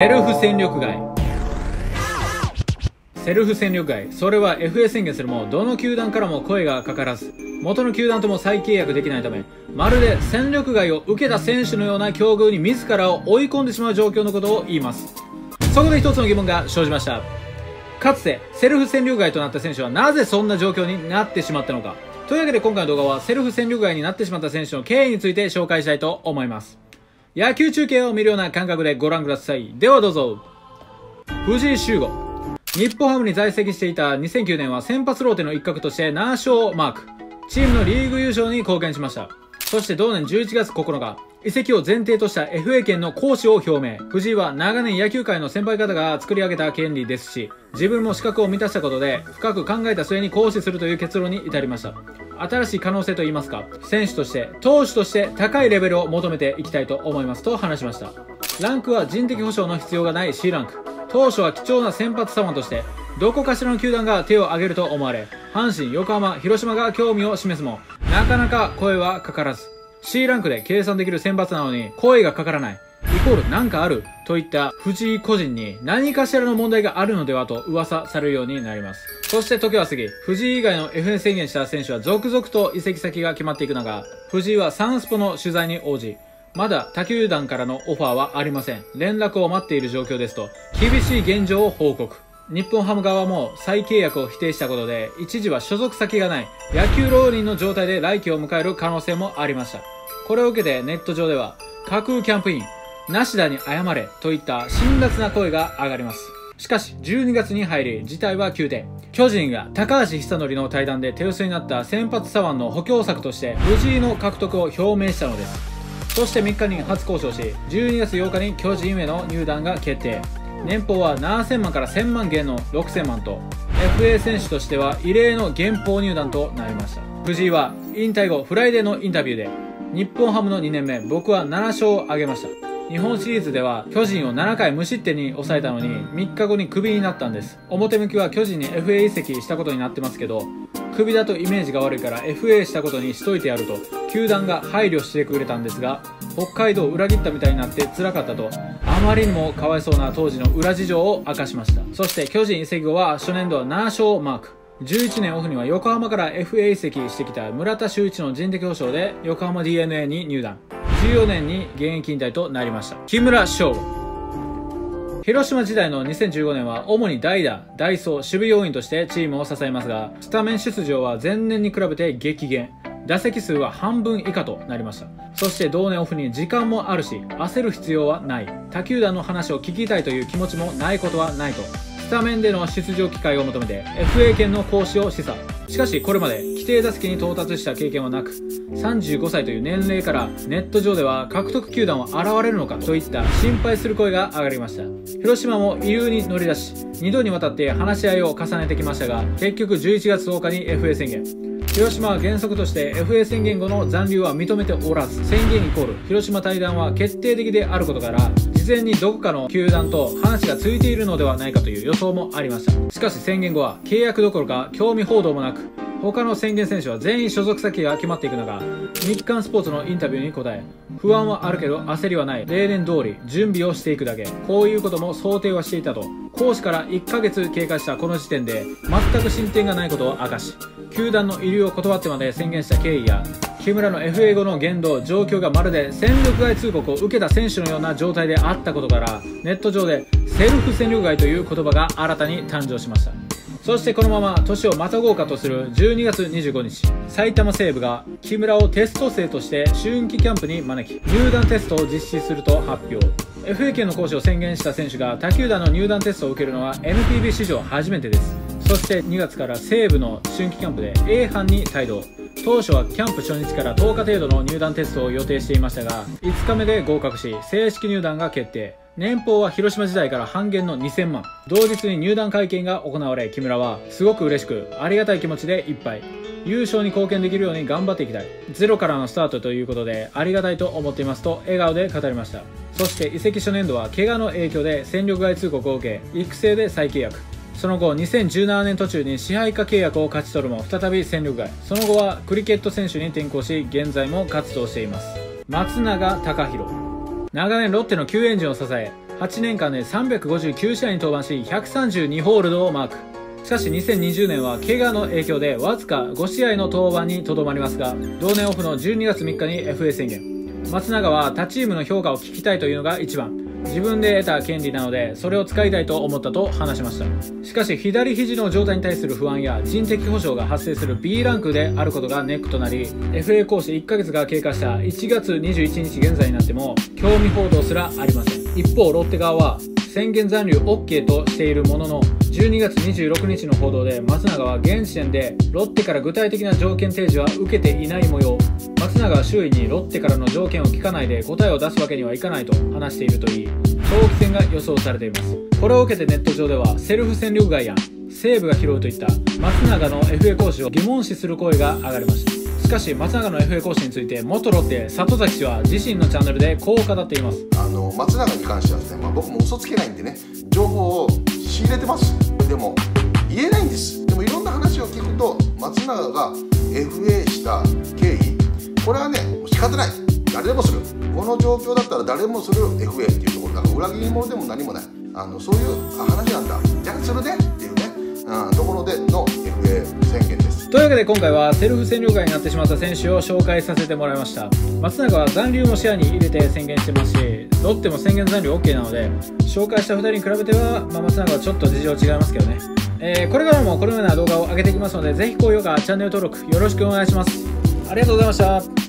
セルフ戦力外。セルフ戦力外。それは FA 宣言するもどの球団からも声がかからず。元の球団とも再契約できないためまるで戦力外を受けた選手のような境遇に自らを追い込んでしまう状況のことを言います。そこで一つの疑問が生じました。かつてセルフ戦力外となった選手はなぜそんな状況になってしまったのか。というわけで今回の動画はセルフ戦力外になってしまった選手の経緯について紹介したいと思います。野球中継を見るような感覚でご覧ください。ではどうぞ。藤井修吾。日本ハムに在籍していた2009年は先発ローテの一角として7勝をマーク。チームのリーグ優勝に貢献しました。そして同年11月9日移籍を前提とした FA 権の行使を表明。藤井は長年野球界の先輩方が作り上げた権利ですし自分も資格を満たしたことで深く考えた末に行使するという結論に至りました。新しい可能性といいますか選手として投手として高いレベルを求めていきたいと思いますと話しました。ランクは人的保障の必要がない C ランク。当初は貴重な先発左腕としてどこかしらの球団が手を挙げると思われ阪神横浜広島が興味を示すもなかなか声はかからず。C ランクで計算できる選抜なのに声がかからないイコールなんかあるといった藤井個人に何かしらの問題があるのではと噂されるようになります。そして時は過ぎ、藤井以外の FN 宣言した選手は続々と移籍先が決まっていく中、藤井はサンスポの取材に応じ、まだ他球団からのオファーはありません。連絡を待っている状況ですと、厳しい現状を報告。日本ハム側も再契約を否定したことで、一時は所属先がない野球浪人の状態で来季を迎える可能性もありました。これを受けてネット上では、架空キャンプイン、梨田に謝れといった辛辣な声が上がります。しかし、12月に入り、事態は急転。巨人が高橋久典の対談で手薄になった先発左腕の補強策として藤井の獲得を表明したのです。そして3日に初交渉し、12月8日に巨人への入団が決定。年俸は7000万から1000万減の6000万と、FA 選手としては異例の減俸入団となりました。藤井は引退後、フライデーのインタビューで、日本ハムの2年目、僕は7勝を挙げました。日本シリーズでは巨人を7回無失点に抑えたのに3日後にクビになったんです表向きは巨人に FA 移籍したことになってますけどクビだとイメージが悪いから FA したことにしといてやると球団が配慮してくれたんですが北海道を裏切ったみたいになって辛かったとあまりにもかわいそうな当時の裏事情を明かしました。そして巨人移籍後は初年度は7勝をマーク。11年オフには横浜から FA 移籍してきた村田修一の人的保障で横浜 DNA に入団。14年に現役引退となりました。木村翔広島時代の2015年は主に代打、代走、守備要員としてチームを支えますが、スタメン出場は前年に比べて激減。打席数は半分以下となりました。そして同年オフに時間もあるし、焦る必要はない。他球団の話を聞きたいという気持ちもないことはないと。スタメンでの出場機会を求めて FA 権の行使を示唆。しかしこれまで規定打席に到達した経験はなく、35歳という年齢からネット上では獲得球団は現れるのかといった心配する声が上がりました広島も異流に乗り出し2度にわたって話し合いを重ねてきましたが結局11月10日に FA 宣言広島は原則として FA 宣言後の残留は認めておらず宣言イコール広島対談は決定的であることから事前にどこかの球団と話がついているのではないかという予想もありました。しかし宣言後は契約どころか興味報道もなく他の宣言選手は全員所属先が決まっていく中日刊スポーツのインタビューに答え不安はあるけど焦りはない。例年通り準備をしていくだけ。こういうことも想定はしていたと講師から1ヶ月経過したこの時点で全く進展がないことを明かし球団の入りを断ってまで宣言した経緯や木村の FA 後の言動状況がまるで戦力外通告を受けた選手のような状態であったことからネット上でセルフ戦力外という言葉が新たに誕生しました。そしてこのまま年をまたごうかとする12月25日埼玉西部が木村をテスト生として春季キャンプに招き入団テストを実施すると発表。FA 権の行使を宣言した選手が他球団の入団テストを受けるのは NPB 史上初めてです。そして2月から西部の春季キャンプで A 班に帯同。当初はキャンプ初日から10日程度の入団テストを予定していましたが5日目で合格し正式入団が決定。年俸は広島時代から半減の2000万。同日に入団会見が行われ木村はすごく嬉しくありがたい気持ちでいっぱい。優勝に貢献できるように頑張っていきたい。ゼロからのスタートということでありがたいと思っていますと笑顔で語りました。そして移籍初年度は怪我の影響で戦力外通告を受け育成で再契約。その後2017年途中に支配下契約を勝ち取るも再び戦力外。その後はクリケット選手に転向し現在も活動しています。松永貴弘長年ロッテの救援陣を支え8年間で359試合に登板し132ホールドをマーク。しかし2020年は怪我の影響でわずか5試合の登板にとどまりますが同年オフの12月3日に FA 宣言。松永は他チームの評価を聞きたいというのが一番。自分で得た権利なのでそれを使いたいと思ったと話しました。しかし左肘の状態に対する不安や人的保障が発生する B ランクであることがネックとなり FA 講師1ヶ月が経過した1月21日現在になっても興味報道すらありません。一方ロッテ側は宣言残留 OK としているものの12月26日の報道で松永は現時点でロッテから具体的な条件提示は受けていない模様。松永は周囲にロッテからの条件を聞かないで答えを出すわけにはいかないと話しているといい。長期戦が予想されています。これを受けてネット上ではセルフ戦力外や西武が拾うといった松永の FA 講師を疑問視する声が上がりました。しかし松永の FA 講師について元ロッテ里崎氏は自身のチャンネルでこう語っています。あの松永に関してはですね、まあ、僕も嘘つけないんでね情報を仕入れてます。でも言えないんです。でもいろんな話を聞くと松永が FA した経緯これはね仕方ない。誰でもする。この状況だったら誰でもする FA っていうところ。だから裏切り者でも何もない。あのそういう話なんだ。じゃあするね。っていうね、うん、ところでの宣言です。というわけで今回はセルフ占領外になってしまった選手を紹介させてもらいました。松永は残留も視野に入れて宣言してますしロッテも宣言残留 OK なので紹介した2人に比べては、まあ、松永はちょっと事情違いますけどね、えー、これからもこのような動画を上げていきますのでぜひ高評価チャンネル登録よろしくお願いします。ありがとうございました。